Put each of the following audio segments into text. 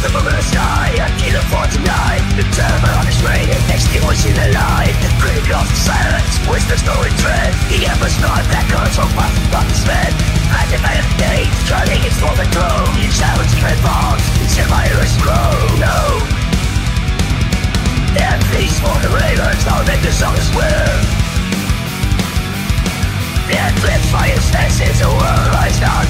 the murderous eye A killer for tonight The terror on his reign It the in light The great lost silence Whispers no dread He embers smiled, that curse From my father's bed At the light of day Turning its for the throne In shadows even bombs It's a virus No. And for the ravens Now make the sun is And fire world lies down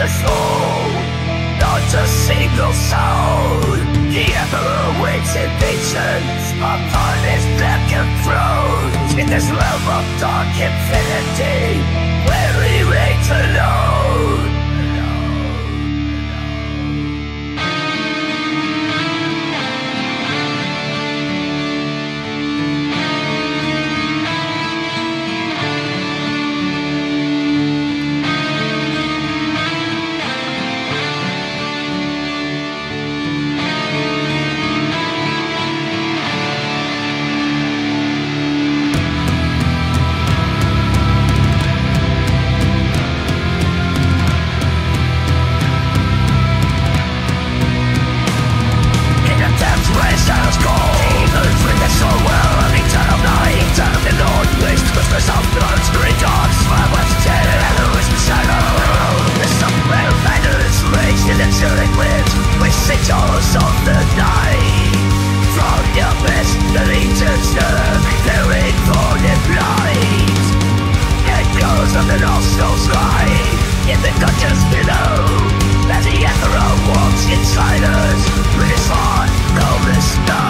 a soul, not a single soul. The Emperor waits in patience upon his black throne. In this realm of dark infinity in the gutters below As the ethereal walks inside us. With his heart, no mistake